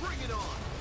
Bring it on!